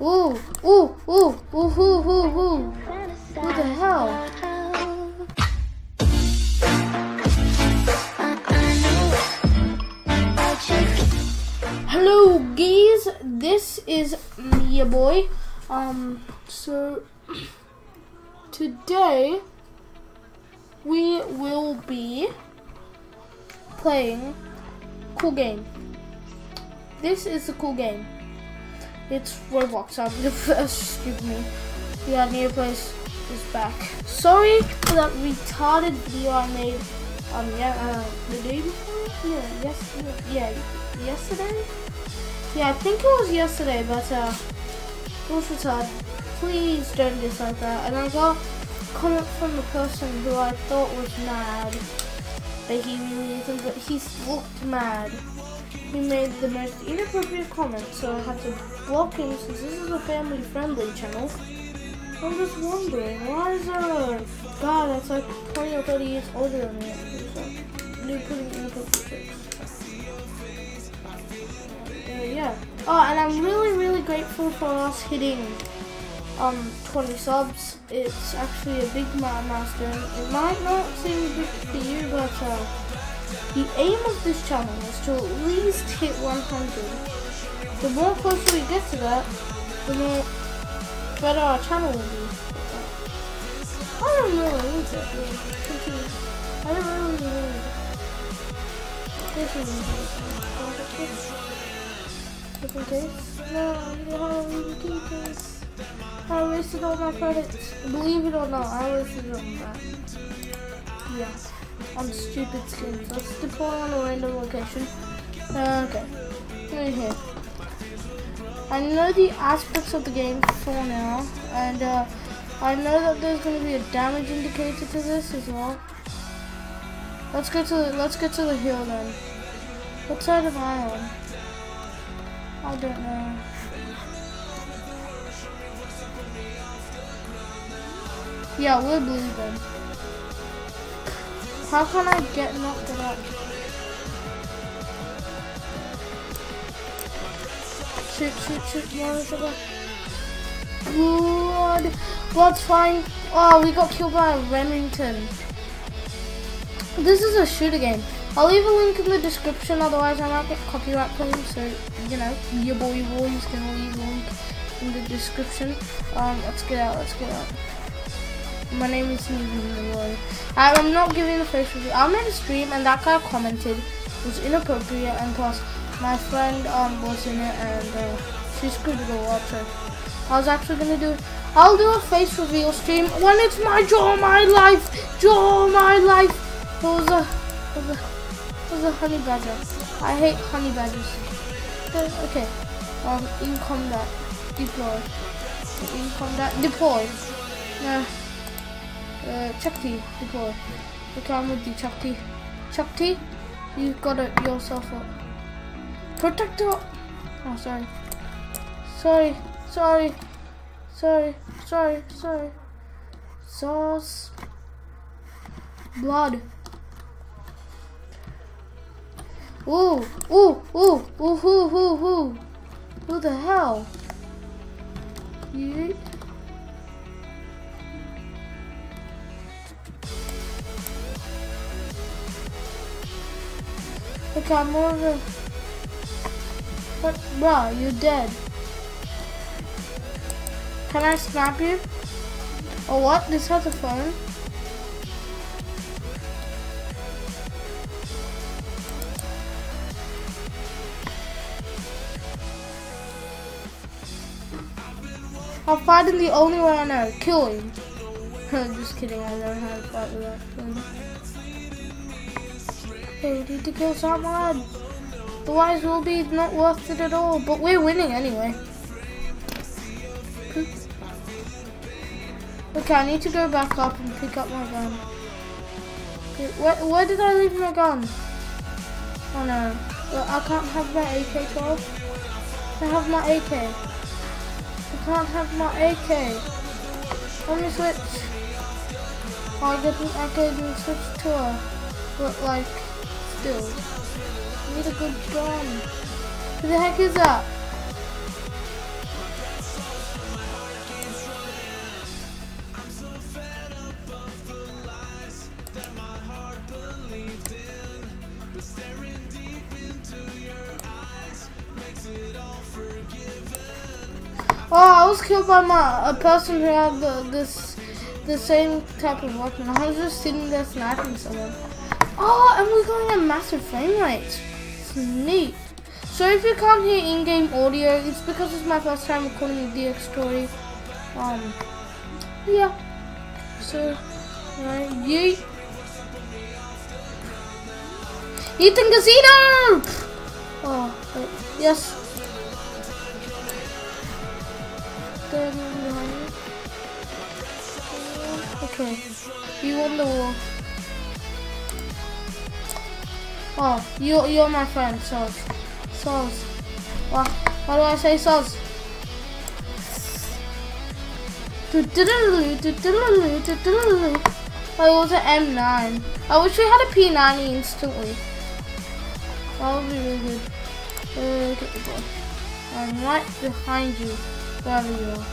Ooh, ooh, ooh, ooh, ooh, ooh, ooh. Who the hell? Hello, guys. This is your boy. Um, so today we will be playing cool game. This is a cool game. It's Roblox. Um, excuse me. Yeah, new place is back. Sorry for that retarded video I made. Um, yeah, uh, the day before. Yeah, yes, yeah, yesterday. Yeah, I think it was yesterday, but uh, it was retarded. Please don't dislike that. And I got a comment from the person who I thought was mad. But he really isn't, but he looked mad. He made the most inappropriate comment, so I had to block him since this is a family friendly channel. I'm just wondering, why is there a guy that's like 20 or 30 years older than me? who's, like, putting inappropriate jokes. Uh, yeah. Oh, and I'm really, really grateful for us hitting um 20 subs. It's actually a big milestone. It might not seem big to you, but uh, the aim of this channel is to at least hit 100. The more closer we get to that, the more better our channel will be. I don't really need really. I don't really need it. This is just in case. No, no, keep this. I wasted all my credits. Believe it or not, I wasted all that. Yeah. On stupid skins. Let's deploy on a random location. Okay. Right here. I know the aspects of the game for now, and uh, I know that there's going to be a damage indicator to this as well. Let's go to the, let's get to the hill then. What side am I on? I don't know. Yeah, we're blue then. How can I get knocked out? Shoot, shoot, shoot, sugar. Blood. Blood's fine. Oh, we got killed by a Remington. This is a shooter game. I'll leave a link in the description, otherwise I might get copyright claims, so, you know, your boy boys can leave a link in the description. Um, let's get out, let's get out. My name is Steven Leroy. I'm not giving a face review. I made a stream and that guy commented it was inappropriate and plus my friend um, was in it and uh, she screwed so I was actually gonna do I'll do a face reveal stream when it's my draw my life! Draw my life! It was a was a, was a honey badger? I hate honey badgers. Okay um in combat deploy. In combat deploy. Nah uh, Chakti, deploy. Okay, I'm with you, Chakti. Chakti, you got it yourself up. Protector! Oh, sorry. Sorry, sorry, sorry, sorry, sorry. Sauce. Blood. Ooh, ooh, ooh, ooh, who, who, who? Who the hell? You. I'm over. What? Bro, you're dead. Can I snap you? Oh, what? This has a phone? I'm fight him the only way I know. Kill him. Just kidding, I don't know how to fight with that Okay, we need to kill someone. Otherwise we'll be not worth it at all. But we're winning anyway. Okay, I need to go back up and pick up my gun. Okay, where, where did I leave my gun? Oh no. Well, I can't have my AK-12. I have my AK. I can't have my AK. Let me switch. I didn't, I can switch to a, but like, still. I need a good gun. Who the heck is that? Oh, I was killed by my a person who had the, this the same type of weapon. I was just sitting there sniping someone. Oh, and we're going at massive frame rates. It's neat. So if you can't hear in-game audio, it's because it's my first time recording the DX story. Um, yeah. So, right, yeet. Ethan Casino! Oh, wait, yes. Okay, you won the war. Oh, you, you're my friend, so. Soz. Why, why do I say Soz? I was an M9. I wish we had a P90 instantly. That would be really good. Uh, get the ball. I'm right behind you, wherever you are.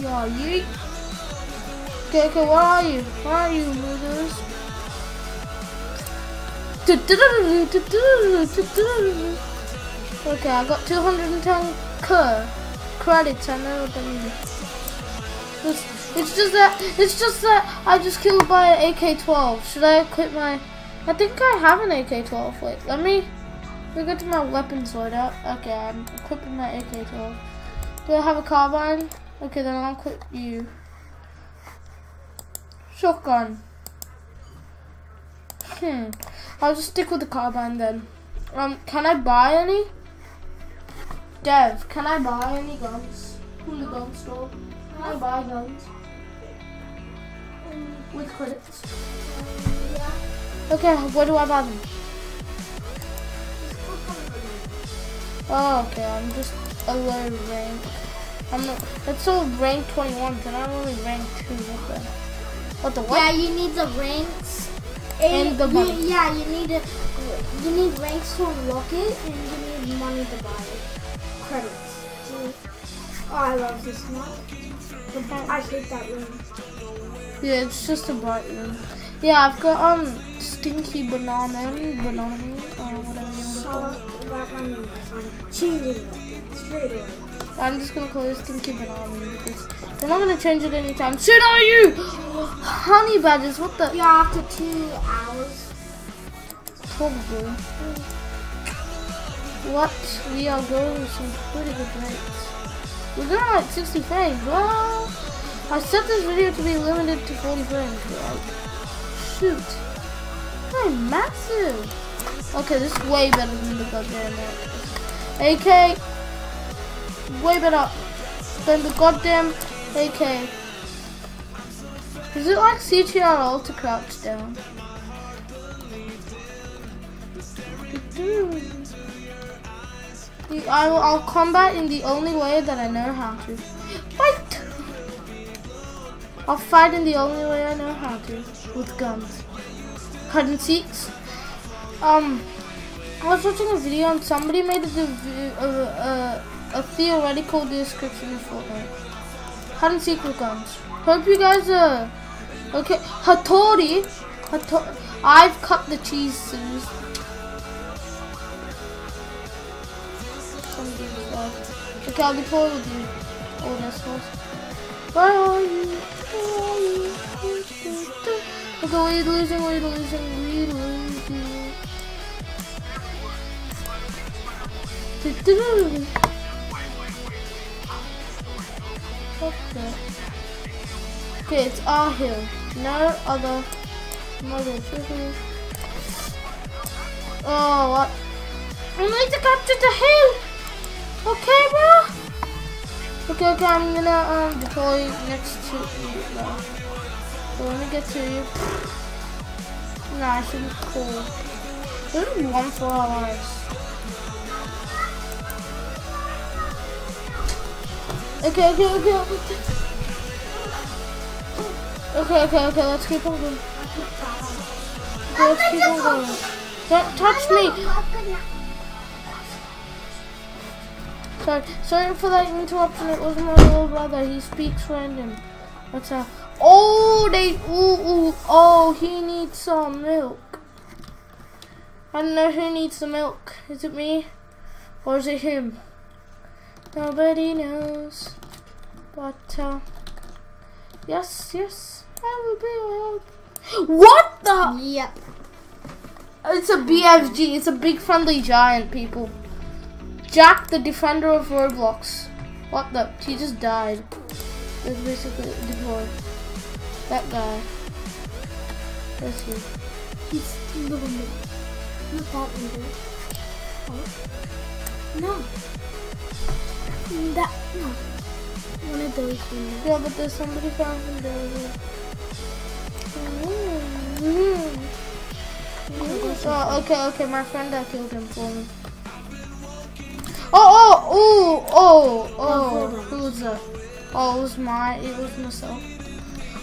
Yeah, yeet. Okay, okay, where are you? Where are you, losers? Okay, I got 210 credits. I know what that means. It's, it's just that it's just that I just killed by an AK-12. Should I equip my? I think I have an AK-12. Wait, let me. Me go to my weapons loadout. Okay, I'm equipping my AK-12. Do I have a carbine? Okay, then I'll equip you. Shotgun. Hmm. I'll just stick with the carbine then. Um, can I buy any? Dev, can I buy any guns from the gun store? Can I buy guns? With credits. Okay, where do I buy them? Oh, okay, I'm just a low rank. I'm not, it's all rank 21, and I'm only rank 2. What the? What the what? Yeah, you need the ranks. And the money. You, yeah, you need. You need ranks to unlock it, and you need money to buy it. Credits. Oh, I love this map. I hate that room. Yeah, it's just a bright room. Yeah, I've got um stinky banana, banana, or whatever you want to call it. That one, I'm changing it straight away. I'm just gonna call it stinky banana because they're not gonna change it anytime soon, are you? Honey badgers, what the? Yeah, after two hours. Probably. What? We are going some pretty good rates. We're going like 60 frames. Well, I set this video to be limited to 40 frames. Like, shoot. I'm massive. Okay, this is way better than the goddamn AK. Way better than the goddamn AK. Is it like CTRL to crouch down? I'll, I'll combat in the only way that I know how to. Fight! I'll fight in the only way I know how to. With guns. Hide and seeks. Um, I was watching a video and somebody made a, a, a, a theoretical description of Fortnite. And seek with guns. Hope you guys are... Okay, Hattori. Hattori. I've cut the cheese scissors. Okay, I'll deploy with you. Oh, that's close. Where are you? Where are you? Okay, we're losing, we're losing, we're losing. Okay, it's our hill. No other motherfuckers. Oh, what? I need to capture the hill! Okay, bro. Okay, okay, I'm gonna um deploy next to you now. So let me get to you. Should be cool. There's one for our lives. Okay, okay, okay, okay. Okay, okay, okay, let's keep on going. Okay, let's keep on going. Don't touch me! Sorry, sorry for that interruption. It was my little brother. He speaks random. What's up? Oh, they. Ooh, ooh. Oh, he needs some milk. I don't know who needs the milk. Is it me? Or is it him? Nobody knows. But, uh, yes, yes, I will be your. What the? Yep. It's a BFG. It's a big friendly giant, people. Jack, the defender of Roblox. What the? He just died. That's basically deployed. That guy. Where's he? He's in the window. Not that window. Oh. No. That no. One of those windows. Yeah, but there's somebody found him there. Oh, okay, okay, my friend that killed him for me. Oh, oh, oh, oh, oh, who's that? Oh, it was my, it was myself.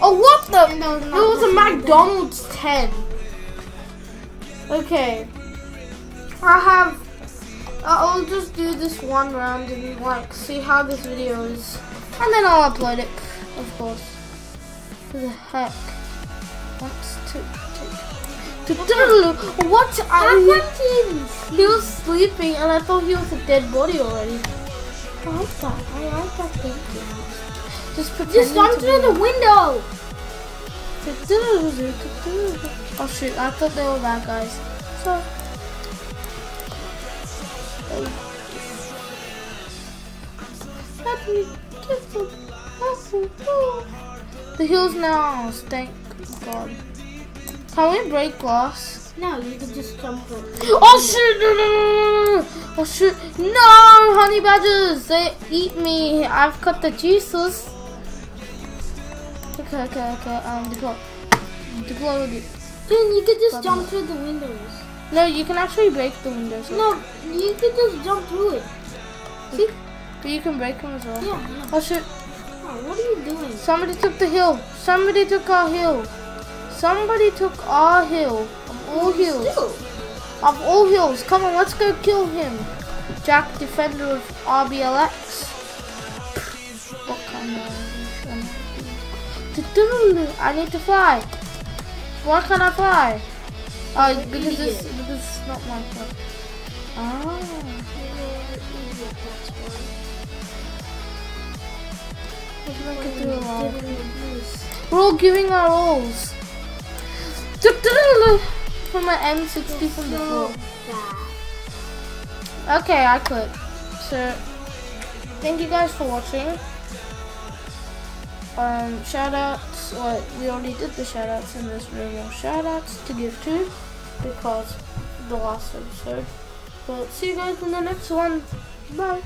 Oh, what the? No, It was a McDonald's 10. Okay. I have, uh, I'll just do this one round and like see how this video is. And then I'll upload it, of course. Who the heck wants to to, to, what? I, Hopkins. he was sleeping and I thought he was a dead body already. I like that. I like that thinking. Just pretending Just to through the window. Oh shoot, I thought they were bad guys. So. Let me get them. The hills now, thank God. Can we break glass? No, you can just jump up. Oh shoot! No, no, no, no, no. Oh shoot! No, honey badgers! They eat me. I've cut the juices. Okay, okay, okay. Um, deploy. Deploy with it. Then you could just jump through the windows. No, you can actually break the windows. No, you could just jump through it. See? But you can break them as well. Yeah. yeah. Oh shit! Oh, what are you doing? Somebody took the hill. Somebody took our hill. Somebody took our hill. Of all hills. Still. Of all hills. Come on, let's go kill him. Jack, defender of RBLX. What kind of... I need to fly. Why can't I fly? Oh, because this, because it's not my fault. Ah. We're all giving our alls. From my M60 from the floor. Okay, I quit. So, thank you guys for watching. Um, shout outs, well, we already did the shout outs in this video. Shout outs to give to because the last episode. But see you guys in the next one. Bye.